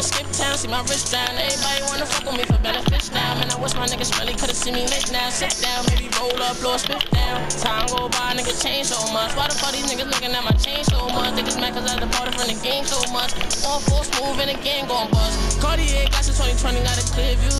Skip town, see my wrist down. Everybody wanna fuck with me for better fish now. Man, I wish my niggas really could've seen me lit now. Sit down, maybe roll up, blow a spit down. Time go by, nigga change so much. Why the fuck these niggas looking at my chain so much? Niggas mad cause I departed from the game so much. On full smooth and the game going bust. Cartier glasses 2020 got a clear view.